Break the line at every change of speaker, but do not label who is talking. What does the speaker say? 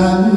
la